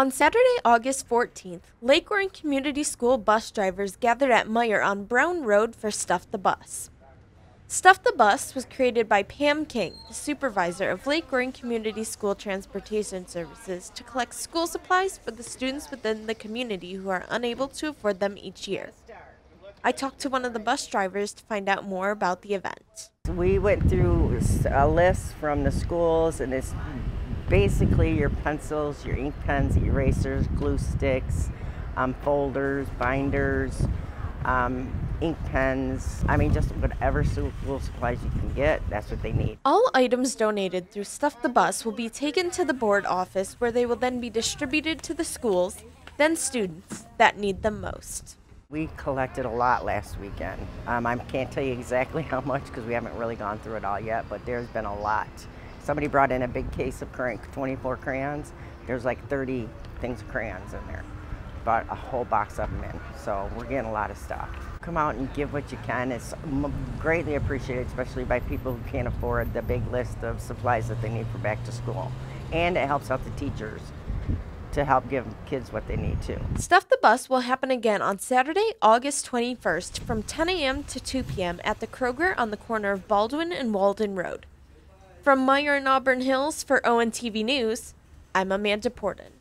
On Saturday, August 14th, Lake Orion Community School bus drivers gathered at Meijer on Brown Road for Stuff the Bus. Stuff the Bus was created by Pam King, the supervisor of Lake Orion Community School Transportation Services, to collect school supplies for the students within the community who are unable to afford them each year. I talked to one of the bus drivers to find out more about the event. We went through a list from the schools, and it's basically your pencils, your ink pens, erasers, glue sticks, um, folders, binders, um, ink pens. I mean, just whatever school supplies you can get, that's what they need. All items donated through Stuff the Bus will be taken to the board office where they will then be distributed to the schools, then students that need them most. We collected a lot last weekend. Um, I can't tell you exactly how much because we haven't really gone through it all yet, but there's been a lot. Somebody brought in a big case of current 24 crayons. There's like 30 things of crayons in there. Bought a whole box of them in. So we're getting a lot of stuff. Come out and give what you can. It's greatly appreciated, especially by people who can't afford the big list of supplies that they need for back to school. And it helps out the teachers to help give kids what they need to. Stuff the Bus will happen again on Saturday, August 21st from 10 a.m. to 2 p.m. at the Kroger on the corner of Baldwin and Waldon Road. From Meijer and Auburn Hills for ONTV News, I'm Amanda Pordon.